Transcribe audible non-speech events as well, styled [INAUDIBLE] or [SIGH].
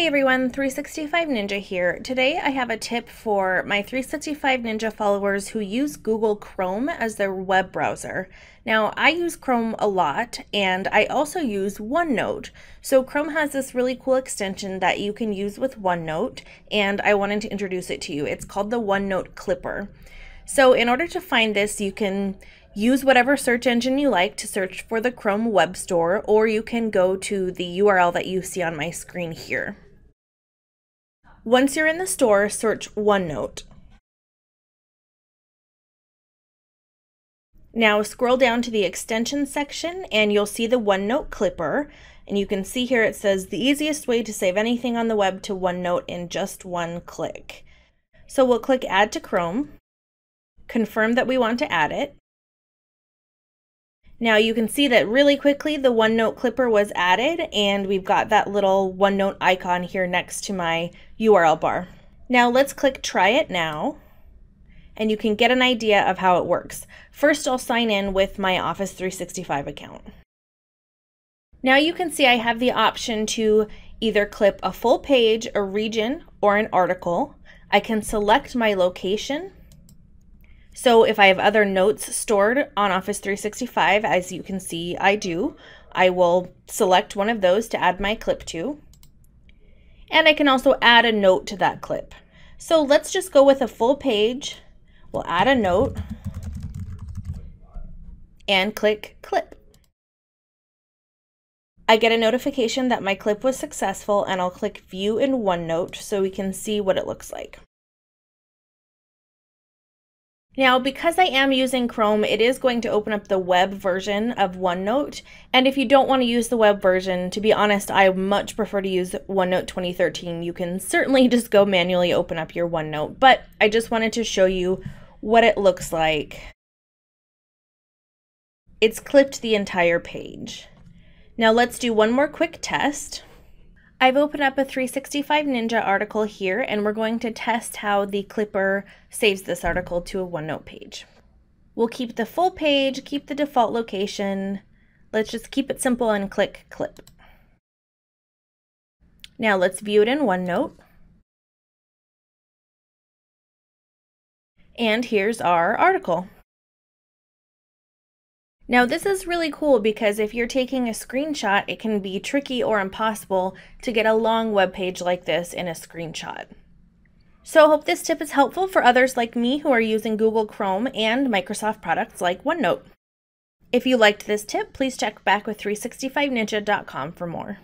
Hey everyone, 365 Ninja here. Today I have a tip for my 365 Ninja followers who use Google Chrome as their web browser. Now, I use Chrome a lot and I also use OneNote. So, Chrome has this really cool extension that you can use with OneNote, and I wanted to introduce it to you. It's called the OneNote Clipper. So, in order to find this, you can Use whatever search engine you like to search for the Chrome Web Store, or you can go to the URL that you see on my screen here. Once you're in the store, search OneNote. Now scroll down to the extension section and you'll see the OneNote Clipper. And you can see here it says the easiest way to save anything on the web to OneNote in just one click. So we'll click Add to Chrome, confirm that we want to add it, now you can see that really quickly the OneNote clipper was added and we've got that little OneNote icon here next to my URL bar. Now let's click try it now and you can get an idea of how it works. First I'll sign in with my Office 365 account. Now you can see I have the option to either clip a full page, a region, or an article. I can select my location so if I have other notes stored on Office 365, as you can see I do, I will select one of those to add my clip to. And I can also add a note to that clip. So let's just go with a full page. We'll add a note and click clip. I get a notification that my clip was successful and I'll click view in OneNote so we can see what it looks like. Now, because I am using Chrome, it is going to open up the web version of OneNote. And if you don't want to use the web version, to be honest, I much prefer to use OneNote 2013. You can certainly [LAUGHS] just go manually open up your OneNote, but I just wanted to show you what it looks like. It's clipped the entire page. Now let's do one more quick test. I've opened up a 365 Ninja article here and we're going to test how the Clipper saves this article to a OneNote page. We'll keep the full page, keep the default location. Let's just keep it simple and click Clip. Now let's view it in OneNote. And here's our article. Now this is really cool because if you're taking a screenshot, it can be tricky or impossible to get a long web page like this in a screenshot. So I hope this tip is helpful for others like me who are using Google Chrome and Microsoft products like OneNote. If you liked this tip, please check back with 365ninja.com for more.